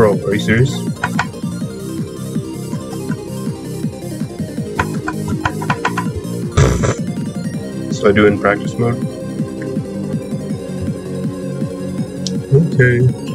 Bro, are you serious? So I do it in practice mode? Okay.